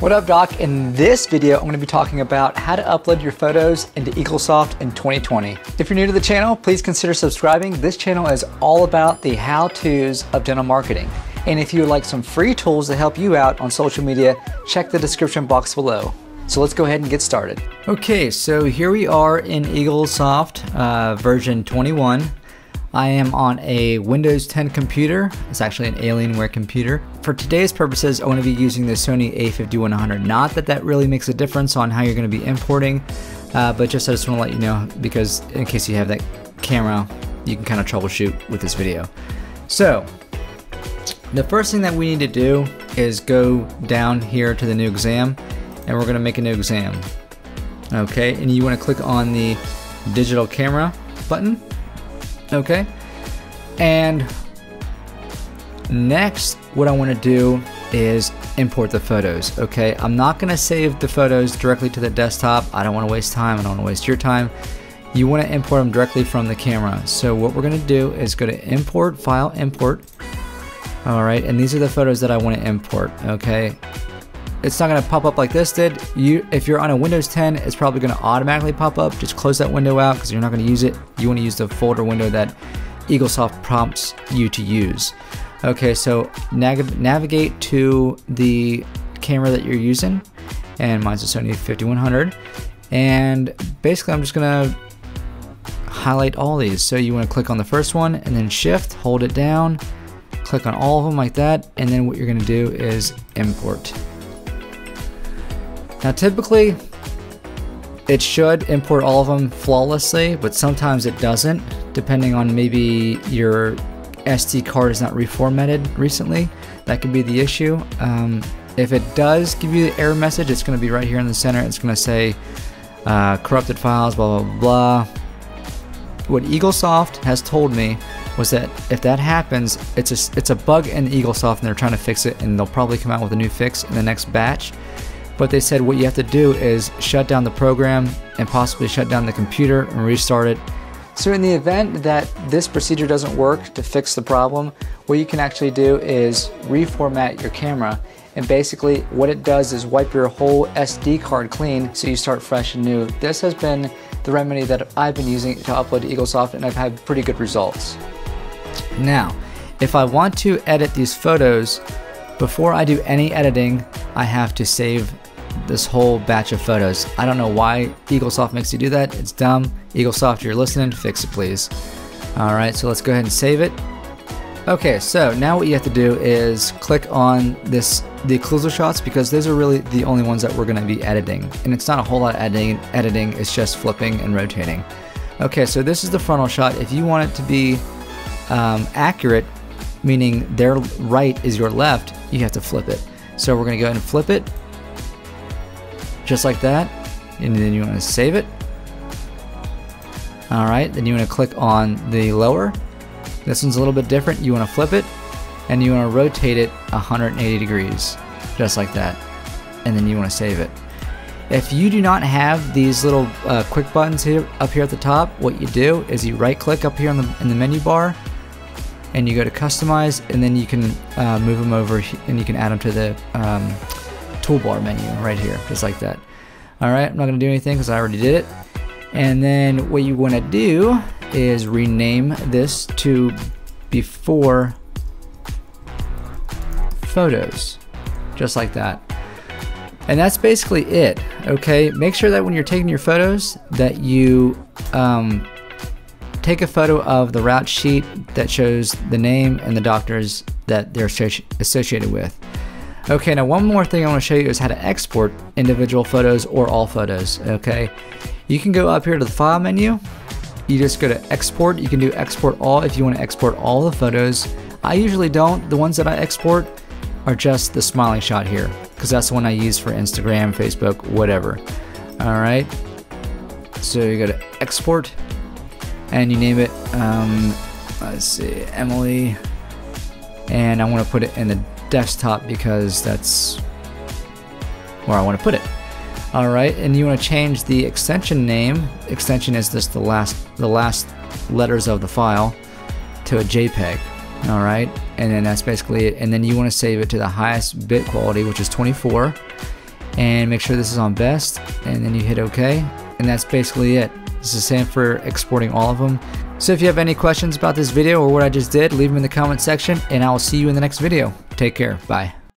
What up doc? In this video, I'm gonna be talking about how to upload your photos into Eaglesoft in 2020. If you're new to the channel, please consider subscribing. This channel is all about the how-tos of dental marketing. And if you would like some free tools to help you out on social media, check the description box below. So let's go ahead and get started. Okay, so here we are in Eaglesoft uh, version 21. I am on a Windows 10 computer. It's actually an Alienware computer. For today's purposes, I want to be using the Sony a5100. Not that that really makes a difference on how you're going to be importing, uh, but just I just want to let you know because in case you have that camera, you can kind of troubleshoot with this video. So, the first thing that we need to do is go down here to the new exam and we're going to make a new exam. Okay, and you want to click on the digital camera button Okay. And next, what I want to do is import the photos. Okay. I'm not going to save the photos directly to the desktop. I don't want to waste time. I don't want to waste your time. You want to import them directly from the camera. So what we're going to do is go to import, file, import. All right. And these are the photos that I want to import. Okay it's not going to pop up like this did. You, If you're on a Windows 10, it's probably going to automatically pop up. Just close that window out because you're not going to use it. You want to use the folder window that Eaglesoft prompts you to use. Okay, so nav navigate to the camera that you're using, and mine's a Sony 5100. And basically, I'm just to highlight all these. So you want to click on the first one and then shift, hold it down, click on all of them like that, and then what you're to do is import. Now typically it should import all of them flawlessly, but sometimes it doesn't, depending on maybe your SD card is not reformatted recently. That could be the issue. Um, if it does give you the error message, it's going to be right here in the center. It's going to say uh, corrupted files, blah, blah, blah. What Eaglesoft has told me was that if that happens, it's a, it's a bug in Eaglesoft and they're trying to fix it and they'll probably come out with a new fix in the next batch but they said what you have to do is shut down the program and possibly shut down the computer and restart it. So in the event that this procedure doesn't work to fix the problem, what you can actually do is reformat your camera and basically what it does is wipe your whole SD card clean so you start fresh and new. This has been the remedy that I've been using to upload to Eaglesoft and I've had pretty good results. Now, if I want to edit these photos, before I do any editing, I have to save this whole batch of photos. I don't know why Eaglesoft makes you do that. It's dumb. Eaglesoft, you're listening, fix it please. Alright, so let's go ahead and save it. Okay, so now what you have to do is click on this the occlusal shots because those are really the only ones that we're going to be editing. And it's not a whole lot of editing, editing, it's just flipping and rotating. Okay, so this is the frontal shot. If you want it to be um, accurate, meaning their right is your left, you have to flip it. So we're going to go ahead and flip it just like that. And then you want to save it. Alright, then you want to click on the lower. This one's a little bit different. You want to flip it and you want to rotate it 180 degrees, just like that. And then you want to save it. If you do not have these little uh, quick buttons here up here at the top, what you do is you right click up here in the, in the menu bar and you go to customize and then you can uh, move them over and you can add them to the um, toolbar menu right here, just like that. All right, I'm not gonna do anything because I already did it. And then what you wanna do is rename this to before photos, just like that. And that's basically it, okay? Make sure that when you're taking your photos that you um, take a photo of the route sheet that shows the name and the doctors that they're associated with. Okay, now one more thing I want to show you is how to export individual photos or all photos, okay? You can go up here to the file menu, you just go to export, you can do export all if you want to export all the photos. I usually don't, the ones that I export are just the smiling shot here, because that's the one I use for Instagram, Facebook, whatever. Alright, so you go to export, and you name it, um, let's see, Emily, and I want to put it in the desktop because that's where I want to put it. All right, and you want to change the extension name. Extension is just the last the last letters of the file to a JPEG. All right, and then that's basically it. And then you want to save it to the highest bit quality, which is 24. and make sure this is on best and then you hit OK and that's basically it. This is the same for exporting all of them. So if you have any questions about this video or what I just did, leave them in the comment section and I will see you in the next video. Take care. Bye.